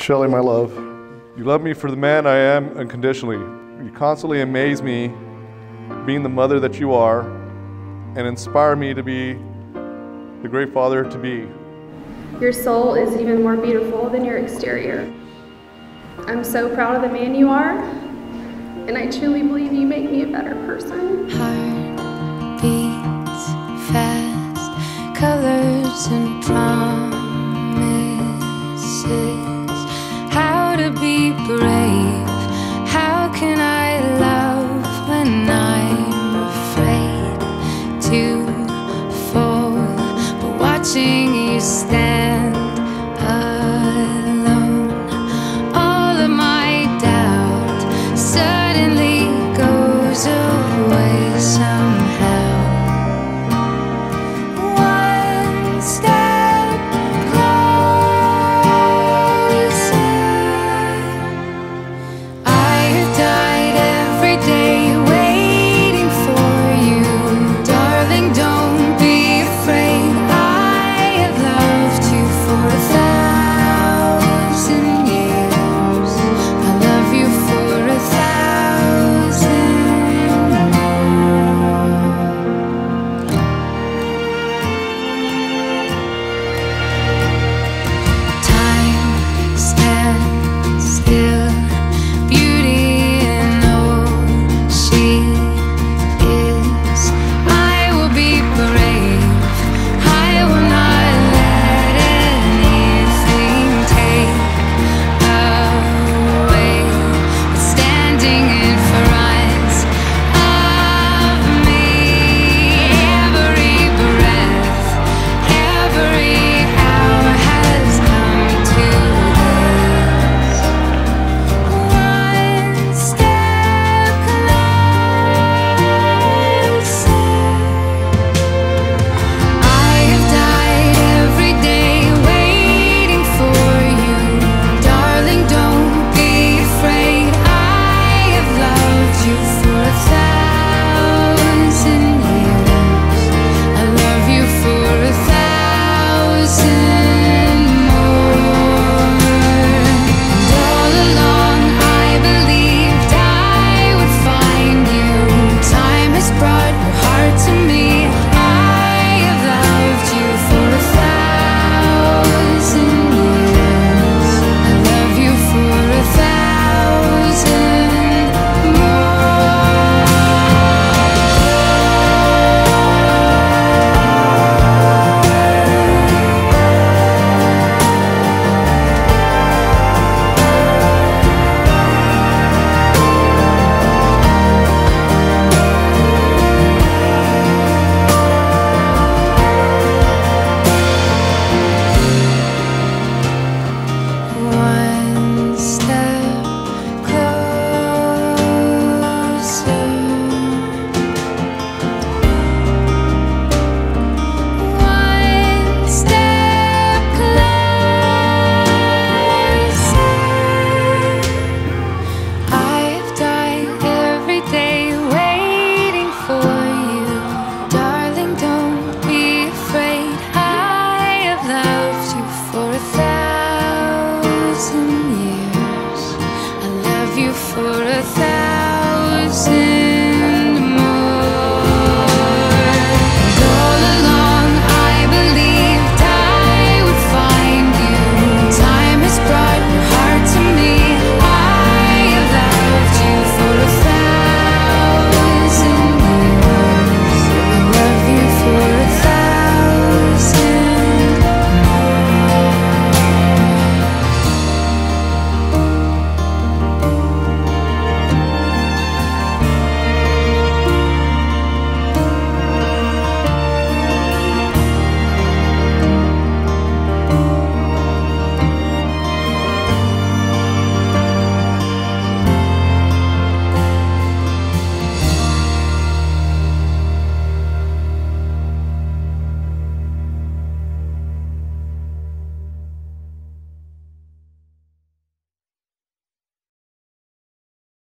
Shellie, my love, you love me for the man I am unconditionally. You constantly amaze me being the mother that you are and inspire me to be the great father to be. Your soul is even more beautiful than your exterior. I'm so proud of the man you are, and I truly believe you make me a better person. Heart beats fast, colors and promise. for a thousand